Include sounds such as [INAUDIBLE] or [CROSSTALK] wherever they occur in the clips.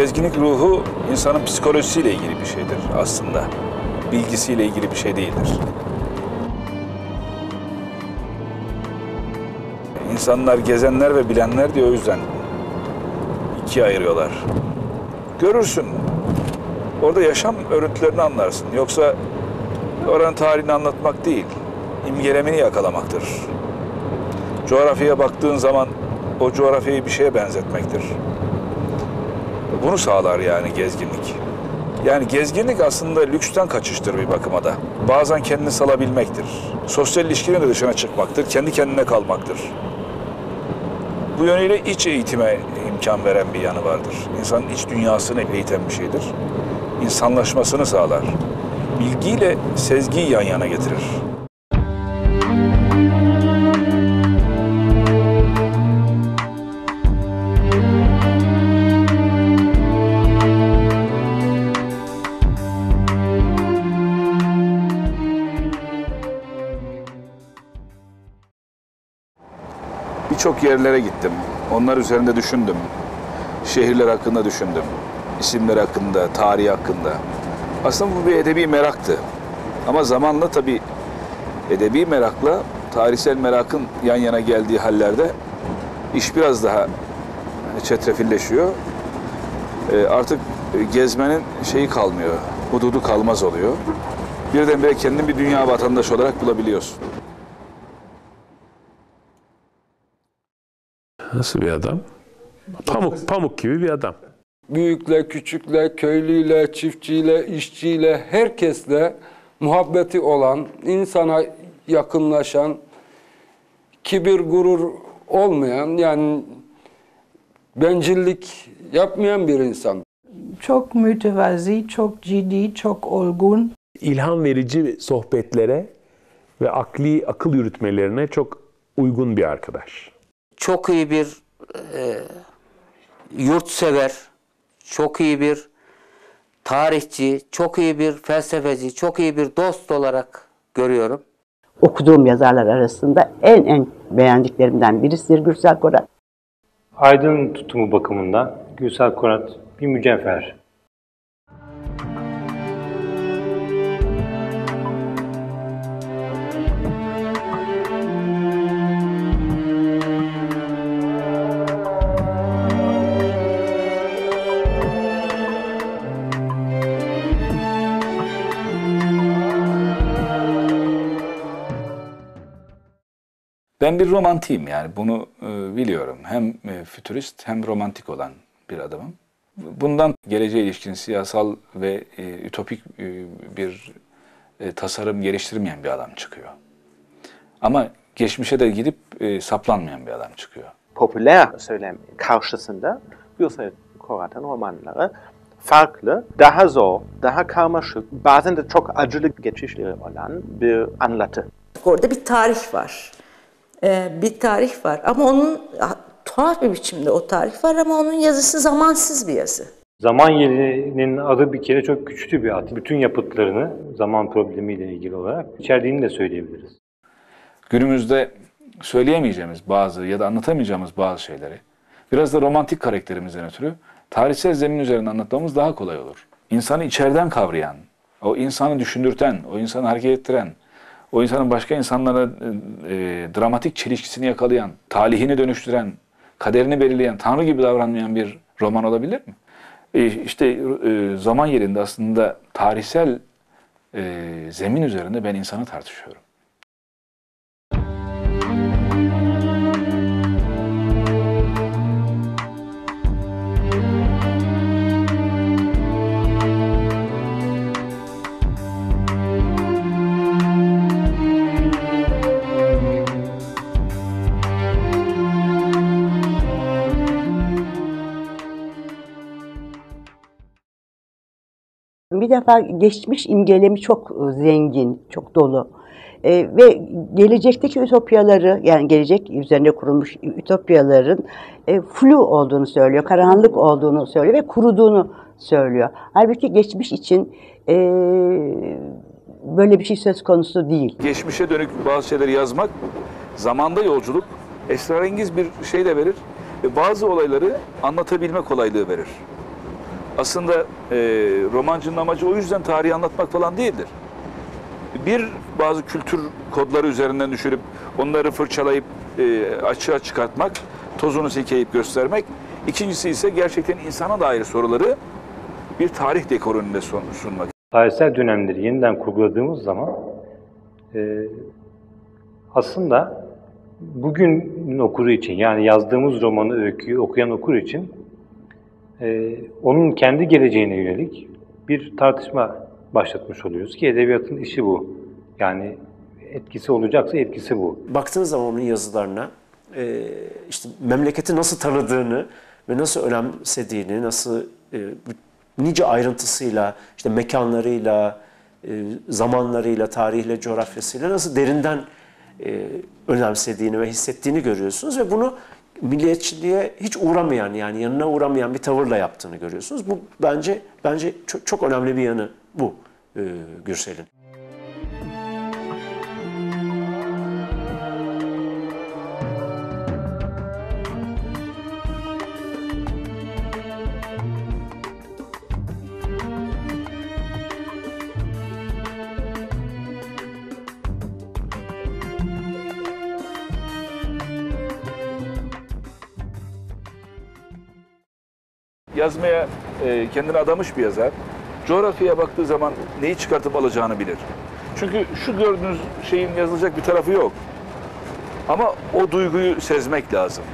gezginlik ruhu insanın psikolojisiyle ilgili bir şeydir aslında. Bilgisiyle ilgili bir şey değildir. İnsanlar gezenler ve bilenler diye o yüzden ikiye ayırıyorlar. Görürsün. Orada yaşam örüntülerini anlarsın. Yoksa oranın tarihini anlatmak değil, imgelemini yakalamaktır. Coğrafyaya baktığın zaman o coğrafyayı bir şeye benzetmektir. Bunu sağlar yani gezginlik. Yani gezginlik aslında lüksten kaçıştır bir bakıma da. Bazen kendini salabilmektir. Sosyal ilişkinin de dışına çıkmaktır. Kendi kendine kalmaktır. Bu yönüyle iç eğitime imkan veren bir yanı vardır. İnsanın iç dünyasını eğiten bir şeydir. İnsanlaşmasını sağlar. Bilgiyle sezgiyi yan yana getirir. Birçok yerlere gittim. Onlar üzerinde düşündüm. Şehirler hakkında düşündüm. İsimler hakkında, tarih hakkında. Aslında bu bir edebi meraktı. Ama zamanla tabii edebi merakla tarihsel merakın yan yana geldiği hallerde iş biraz daha çetrefilleşiyor. E, artık gezmenin şeyi kalmıyor, hududu kalmaz oluyor. Birdenbire kendini bir dünya vatandaşı olarak bulabiliyorsun. Nasıl bir adam? Pamuk, pamuk gibi bir adam. Büyükle, küçükle, köylüyle, çiftçiyle, işçiyle, herkesle muhabbeti olan, insana yakınlaşan, kibir, gurur olmayan, yani bencillik yapmayan bir insan. Çok mütevazi, çok ciddi, çok olgun. İlham verici sohbetlere ve akli akıl yürütmelerine çok uygun bir arkadaş. Çok iyi bir e, yurtsever, çok iyi bir tarihçi, çok iyi bir felsefeci, çok iyi bir dost olarak görüyorum. okuduğum yazarlar arasında en en beğendiklerimden birisidir Gürsel Korat. Aydın tutumu bakımından Gülsel Korat bir mücevher. Ben bir romantiyim yani bunu e, biliyorum. Hem e, fütürist hem romantik olan bir adamım. Bundan geleceğe ilişkin siyasal ve e, ütopik e, bir e, tasarım geliştirmeyen bir adam çıkıyor. Ama geçmişe de gidip e, saplanmayan bir adam çıkıyor. popüler söylem karşısında Gürsel Korat'ın romanları farklı, daha zor, daha karmaşık, bazen de çok acılı geçişleri olan bir anlatı. Orada bir tarih var. Ee, bir tarih var ama onun tuhaf bir biçimde o tarih var ama onun yazısı zamansız bir yazı. Zaman yerinin adı bir kere çok güçlü bir ad. Bütün yapıtlarını zaman problemiyle ilgili olarak içerdiğini de söyleyebiliriz. Günümüzde söyleyemeyeceğimiz bazı ya da anlatamayacağımız bazı şeyleri biraz da romantik karakterimizden ötürü tarihsel zemin üzerinde anlatmamız daha kolay olur. İnsanı içeriden kavrayan, o insanı düşündürten, o insanı hareket ettiren, o insanın başka insanlara e, e, dramatik çelişkisini yakalayan, talihini dönüştüren, kaderini belirleyen, Tanrı gibi davranmayan bir roman olabilir mi? E, işte e, zaman yerinde aslında tarihsel e, zemin üzerinde ben insanı tartışıyorum. Bir defa geçmiş imgelemi çok e, zengin, çok dolu. E, ve gelecekteki ütopyaları, yani gelecek üzerine kurulmuş ütopyaların e, flu olduğunu söylüyor, karanlık olduğunu söylüyor ve kuruduğunu söylüyor. Halbuki geçmiş için e, böyle bir şey söz konusu değil. Geçmişe dönük bazı şeyleri yazmak, zamanda yolculuk, esrarengiz bir şey de verir ve bazı olayları anlatabilme kolaylığı verir. Aslında e, romancının amacı o yüzden tarihi anlatmak falan değildir. Bir, bazı kültür kodları üzerinden düşürüp onları fırçalayıp e, açığa çıkartmak, tozunu silkeleyip göstermek. İkincisi ise gerçekten insana dair soruları bir tarih dekoru önünde sun- sunmak. tarihsel dönemleri yeniden kurguladığımız zaman e, aslında bugünün okuru için yani yazdığımız romanı, öyküyü okuyan okur için e, onun kendi geleceğine yönelik bir tartışma başlatmış oluyoruz ki edebiyatın işi bu. Yani etkisi olacaksa etkisi bu. baktığınız zaman onun yazılarına e, işte memleketi nasıl tanıdığını ve nasıl önemsediğini, nasıl e, nice ayrıntısıyla, işte mekanlarıyla, e, zamanlarıyla, tarihle, coğrafyasıyla nasıl derinden e, önemsediğini ve hissettiğini görüyorsunuz ve bunu milliyetçiliğe hiç uğramayan yani yanına uğramayan bir tavırla yaptığını görüyorsunuz. Bu bence bence çok, çok önemli bir yanı bu e, Gürsel'in. Yazmaya e, kendini adamış bir yazar. Coğrafyaya baktığı zaman neyi çıkartıp alacağını bilir. Çünkü şu gördüğünüz şeyin yazılacak bir tarafı yok. Ama o duyguyu sezmek lazım.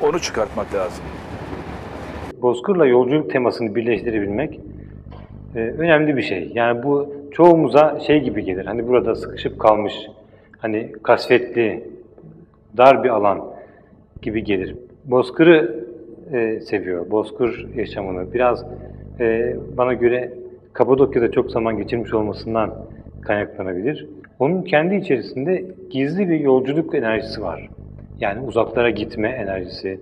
Onu çıkartmak lazım. Bozkır'la yolculuk temasını birleştirebilmek e, önemli bir şey. Yani bu çoğumuza şey gibi gelir. Hani burada sıkışıp kalmış, hani kasvetli, dar bir alan gibi gelir. Bozkır'ı e, seviyor, Bozkır yaşamını. Biraz e, bana göre Kapadokya'da çok zaman geçirmiş olmasından kaynaklanabilir. Onun kendi içerisinde gizli bir yolculuk enerjisi var. Yani uzaklara gitme enerjisi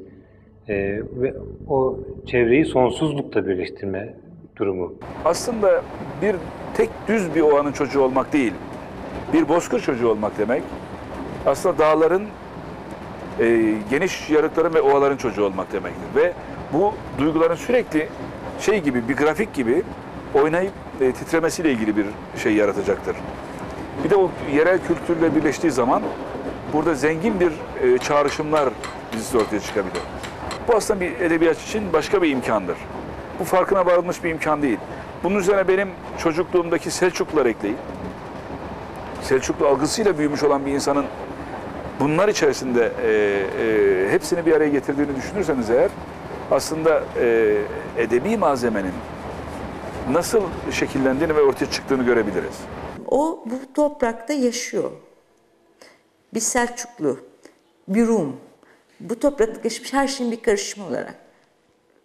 e, ve o çevreyi sonsuzlukla birleştirme durumu. Aslında bir tek düz bir ovanın çocuğu olmak değil, bir bozkır çocuğu olmak demek, aslında dağların, e, geniş yarıkların ve ovaların çocuğu olmak demektir. Ve bu duyguların sürekli şey gibi, bir grafik gibi oynayıp e, titremesiyle ilgili bir şey yaratacaktır. Bir de o yerel kültürle birleştiği zaman burada zengin bir e, çağrışımlar dizisi ortaya çıkabilir. Bu aslında bir edebiyat için başka bir imkandır. Bu farkına varılmış bir imkan değil. Bunun üzerine benim çocukluğumdaki Selçuklular ekleyin. Selçuklu algısıyla büyümüş olan bir insanın bunlar içerisinde e, e, hepsini bir araya getirdiğini düşünürseniz eğer aslında e, edebi malzemenin nasıl şekillendiğini ve ortaya çıktığını görebiliriz. O bu toprakta yaşıyor. Bir Selçuklu, bir Rum. Bu toprakta geçmiş her şeyin bir karışımı olarak.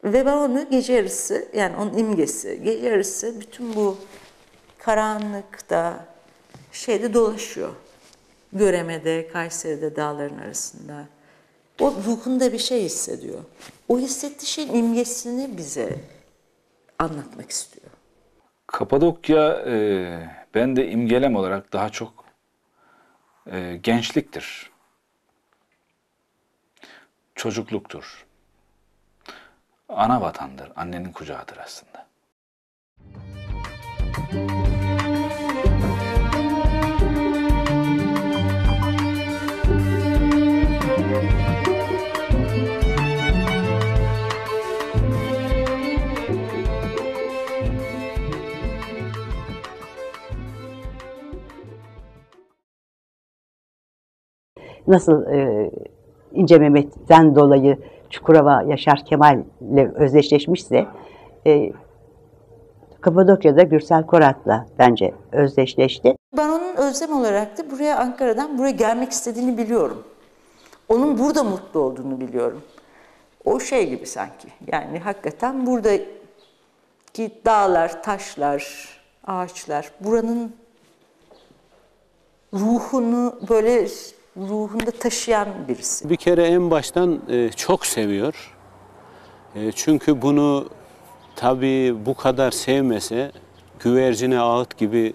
Ve ben onu gece yarısı, yani onun imgesi, gece yarısı bütün bu karanlıkta şeyde dolaşıyor. Göreme'de, Kayseri'de dağların arasında. O ruhunda bir şey hissediyor. O hissettiği şeyin imgesini bize anlatmak istiyor. Kapadokya e, ben de imgelem olarak daha çok e, gençliktir. Çocukluktur. Ana vatandır, annenin kucağıdır aslında. Nasıl e, İnce Mehmet'ten dolayı Çukurova Yaşar Kemal'le özdeşleşmişse e, Kapadokya'da Gürsel Korat'la bence özdeşleşti. Ben onun özlem olarak da buraya Ankara'dan buraya gelmek istediğini biliyorum. Onun burada mutlu olduğunu biliyorum. O şey gibi sanki. Yani hakikaten buradaki dağlar, taşlar, ağaçlar buranın ruhunu böyle ruhunda taşıyan birisi. Bir kere en baştan e, çok seviyor. E, çünkü bunu tabii bu kadar sevmese güvercine ağıt gibi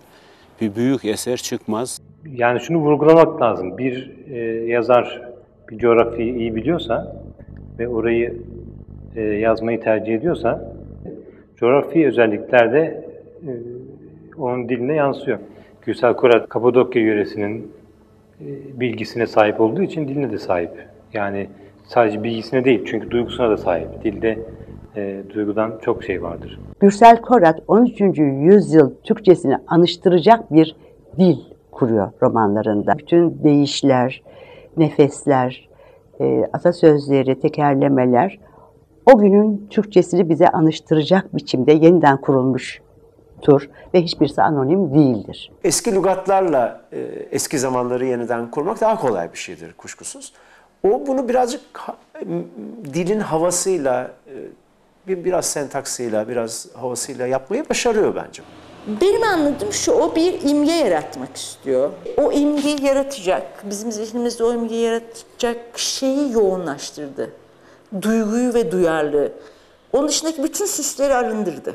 bir büyük eser çıkmaz. Yani şunu vurgulamak lazım. Bir e, yazar bir coğrafyayı iyi biliyorsa ve orayı e, yazmayı tercih ediyorsa coğrafi özellikler de e, onun diline yansıyor. Gürsel Korat, Kapadokya yöresinin bilgisine sahip olduğu için diline de sahip. Yani sadece bilgisine değil çünkü duygusuna da sahip. Dilde e, duygudan çok şey vardır. Gürsel Korat 13. yüzyıl Türkçesini anıştıracak bir dil kuruyor romanlarında. Bütün deyişler, nefesler, e, atasözleri, tekerlemeler o günün Türkçesini bize anıştıracak biçimde yeniden kurulmuştur ve hiçbirisi anonim değildir. Eski lügatlarla e, eski zamanları yeniden kurmak daha kolay bir şeydir kuşkusuz. O bunu birazcık dilin havasıyla, e, bir biraz sentaksıyla, biraz havasıyla yapmayı başarıyor bence. Benim anladığım şu, o bir imge yaratmak istiyor. O imgeyi yaratacak, bizim zihnimizde o imgeyi yaratacak şeyi yoğunlaştırdı. Duyguyu ve duyarlılığı. Onun dışındaki bütün süsleri arındırdı.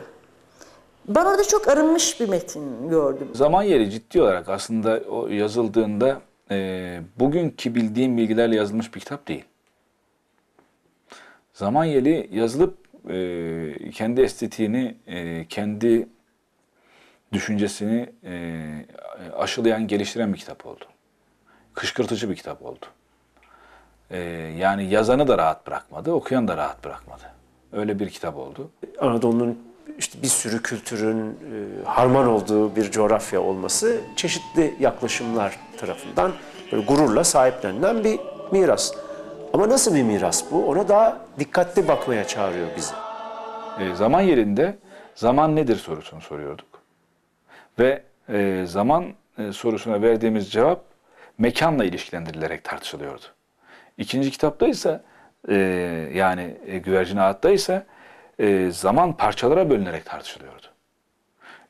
Ben orada çok arınmış bir metin gördüm. Zaman yeri ciddi olarak aslında o yazıldığında e, bugünkü bildiğim bilgilerle yazılmış bir kitap değil. Zaman yeri yazılıp e, kendi estetiğini, e, kendi düşüncesini e, aşılayan, geliştiren bir kitap oldu. Kışkırtıcı bir kitap oldu. E, yani yazanı da rahat bırakmadı, okuyan da rahat bırakmadı. Öyle bir kitap oldu. Anadolu'nun işte bir sürü kültürün e, harman olduğu bir coğrafya olması çeşitli yaklaşımlar tarafından böyle gururla sahiplenilen bir miras. Ama nasıl bir miras bu? Ona daha dikkatli bakmaya çağırıyor bizi. E, zaman yerinde zaman nedir sorusunu soruyorduk. Ve e, zaman e, sorusuna verdiğimiz cevap mekanla ilişkilendirilerek tartışılıyordu. İkinci kitapta ise e, yani e, Güvercin Ağıt'ta ise e, zaman parçalara bölünerek tartışılıyordu.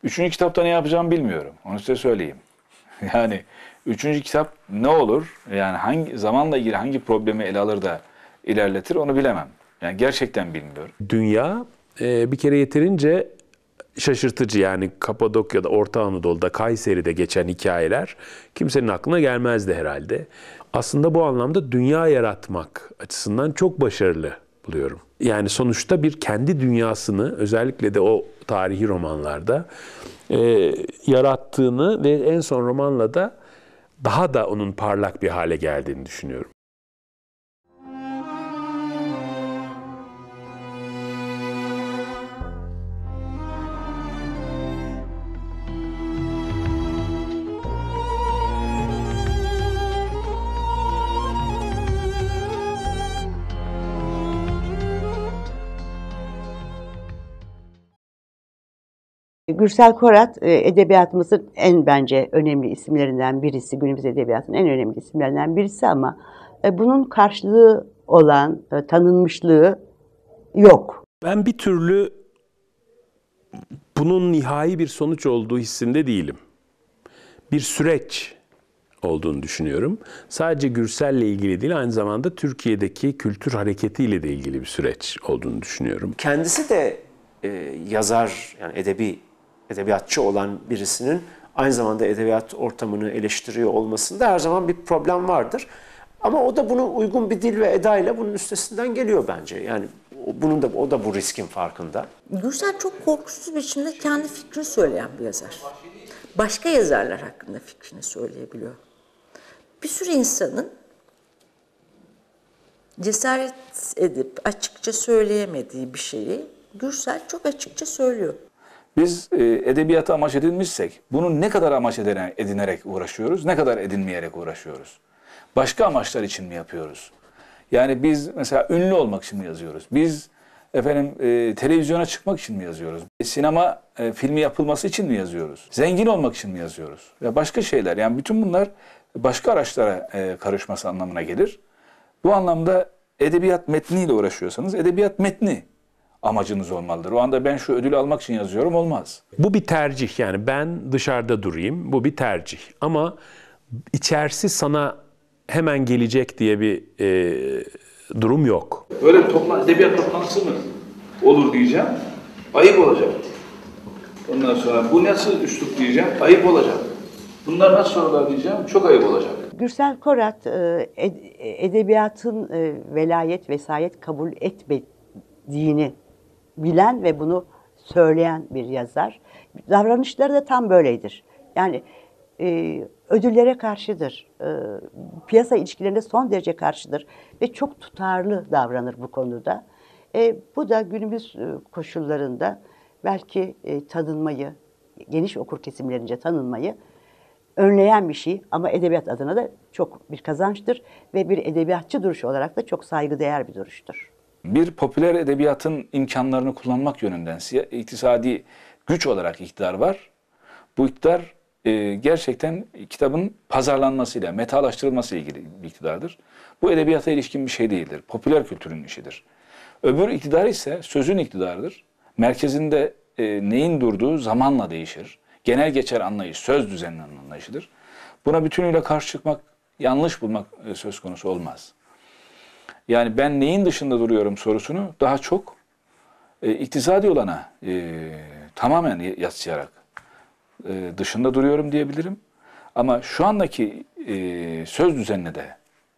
Üçüncü kitapta ne yapacağımı bilmiyorum. Onu size söyleyeyim. [LAUGHS] Yani üçüncü kitap ne olur? Yani hangi zamanla ilgili hangi problemi ele alır da ilerletir onu bilemem. Yani gerçekten bilmiyorum. Dünya e, bir kere yeterince şaşırtıcı yani Kapadokya'da, Orta Anadolu'da, Kayseri'de geçen hikayeler kimsenin aklına gelmezdi herhalde. Aslında bu anlamda dünya yaratmak açısından çok başarılı buluyorum. Yani sonuçta bir kendi dünyasını özellikle de o tarihi romanlarda e, yarattığını ve en son romanla da daha da onun parlak bir hale geldiğini düşünüyorum. Gürsel Korat e, edebiyatımızın en bence önemli isimlerinden birisi, günümüz edebiyatının en önemli isimlerinden birisi ama e, bunun karşılığı olan e, tanınmışlığı yok. Ben bir türlü bunun nihai bir sonuç olduğu hissinde değilim. Bir süreç olduğunu düşünüyorum. Sadece Gürsel'le ilgili değil, aynı zamanda Türkiye'deki kültür hareketiyle de ilgili bir süreç olduğunu düşünüyorum. Kendisi de e, yazar, yani edebi, edebiyatçı olan birisinin aynı zamanda edebiyat ortamını eleştiriyor olmasında her zaman bir problem vardır. Ama o da bunu uygun bir dil ve edayla bunun üstesinden geliyor bence. Yani bunun da o da bu riskin farkında. Gürsel çok korkusuz biçimde kendi fikrini söyleyen bir yazar. Başka yazarlar hakkında fikrini söyleyebiliyor. Bir sürü insanın cesaret edip açıkça söyleyemediği bir şeyi Gürsel çok açıkça söylüyor. Biz e, edebiyatı amaç edinmişsek bunu ne kadar amaç edine- edinerek uğraşıyoruz, ne kadar edinmeyerek uğraşıyoruz? Başka amaçlar için mi yapıyoruz? Yani biz mesela ünlü olmak için mi yazıyoruz? Biz efendim e, televizyona çıkmak için mi yazıyoruz? Sinema e, filmi yapılması için mi yazıyoruz? Zengin olmak için mi yazıyoruz? Ve başka şeyler. Yani bütün bunlar başka araçlara e, karışması anlamına gelir. Bu anlamda edebiyat metniyle uğraşıyorsanız edebiyat metni amacınız olmalıdır. O anda ben şu ödülü almak için yazıyorum olmaz. Bu bir tercih yani ben dışarıda durayım bu bir tercih ama içerisi sana hemen gelecek diye bir e, durum yok. Böyle bir toplan edebiyat toplantısı mı olur diyeceğim. Ayıp olacak. Ondan sonra bu nasıl üslup diyeceğim. Ayıp olacak. Bunlar nasıl sorular diyeceğim. Çok ayıp olacak. Gürsel Korat e, ed- edebiyatın e, velayet, vesayet kabul etmediğini bilen ve bunu söyleyen bir yazar. Davranışları da tam böyledir. Yani e, ödüllere karşıdır. E, piyasa ilişkilerine son derece karşıdır. Ve çok tutarlı davranır bu konuda. E, bu da günümüz e, koşullarında belki e, tanınmayı, geniş okur kesimlerince tanınmayı önleyen bir şey ama edebiyat adına da çok bir kazançtır ve bir edebiyatçı duruşu olarak da çok saygıdeğer bir duruştur. Bir popüler edebiyatın imkanlarını kullanmak yönünden iktisadi güç olarak iktidar var. Bu iktidar e, gerçekten kitabın pazarlanmasıyla, metalaştırılmasıyla ilgili bir iktidardır. Bu edebiyata ilişkin bir şey değildir. Popüler kültürün işidir. Öbür iktidar ise sözün iktidarıdır. Merkezinde e, neyin durduğu zamanla değişir. Genel geçer anlayış, söz düzeninin anlayışıdır. Buna bütünüyle karşı çıkmak, yanlış bulmak e, söz konusu olmaz. Yani ben neyin dışında duruyorum sorusunu daha çok e, iktisadi olana e, tamamen yatsıyarak e, dışında duruyorum diyebilirim. Ama şu andaki e, söz düzenine de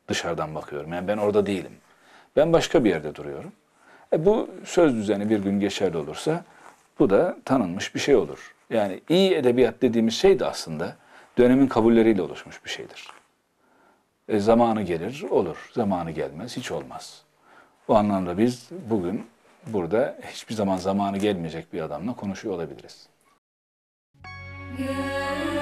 dışarıdan bakıyorum. Yani ben orada değilim. Ben başka bir yerde duruyorum. E, bu söz düzeni bir gün geçerli olursa bu da tanınmış bir şey olur. Yani iyi edebiyat dediğimiz şey de aslında dönemin kabulleriyle oluşmuş bir şeydir. E, zamanı gelir, olur. Zamanı gelmez, hiç olmaz. O anlamda biz bugün burada hiçbir zaman zamanı gelmeyecek bir adamla konuşuyor olabiliriz. Gönül